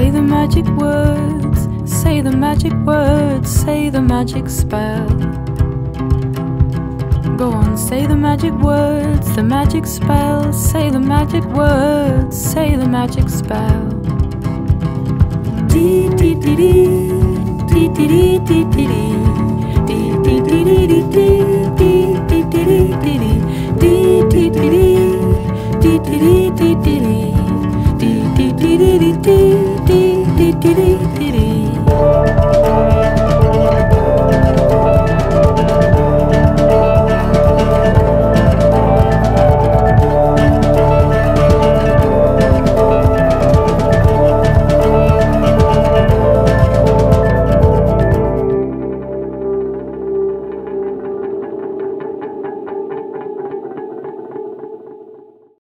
Say the magic words, say the magic words, say the magic spell. Go on, say the magic words, the magic spell, say the magic words, say the magic spell. Dee dee dee dee, dee dee dee dee dee, dee dee dee dee dee, dee dee dee dee